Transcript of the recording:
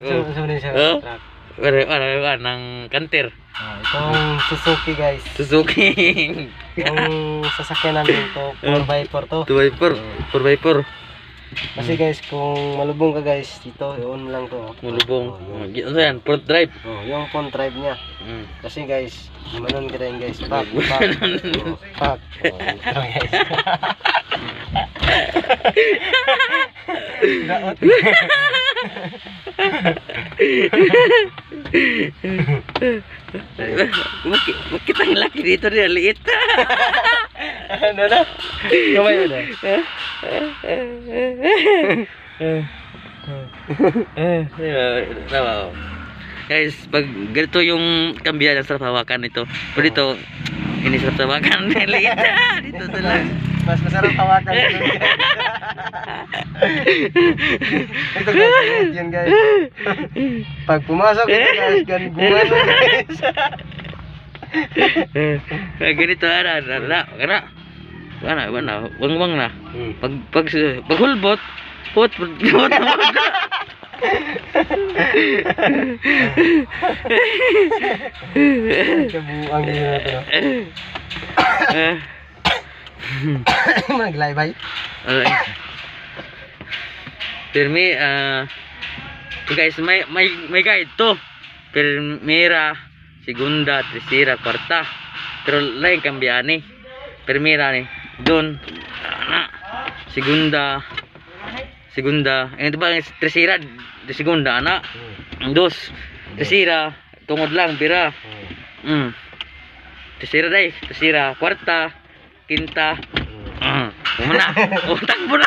Oh. So, so, siya, Oh. truck. Ano, ano, ano, ng kanter. Ah, itong Suzuki guys. Suzuki. Yung sasakyan namin to, 4x4 to. 2x4. 4x4. Kasi guys, kung malubong ka guys, dito, mo lang to. Mulubong. Oh, yun. Ano yan? Front drive. Oh, yung front drive niya. Mm. Kasi guys, gumanon ka rin guys. Pak, pak. Oh. Oh, ito guys. Daot. Bakit, bakit ang laki dito rin? Liit. ano na? Kamay mo na. Tama. Guys, pag ganito yung kambiyan, ang sarap hawakan nito. Pero dito, hindi sarap hawakan. Liit. Dito to lang. Mas masarap hawakan ito guys. yan guys. Pag pumasok ito guys, gan gumano guys. Kaya ganito, ano, ano, ano, ano, ano, ano, wang-wang na. Hmm. Pag, pag, pag hulbot, put, put, put. Kabuang na ito. Eh, Maglaybay. alright. Pirmi, ah, so guys, may, may, may guide to. Primera, segunda, tercera, cuarta. Pero lain kambiani. Primera ni, doon, ana, segunda, segunda, eh, ito ba, tercera, segunda, ana, dos, tercera, tungod lang, pira. Mm. Tercera day, tercera, cuarta, quinta, mm. Umana, oh, takbo na.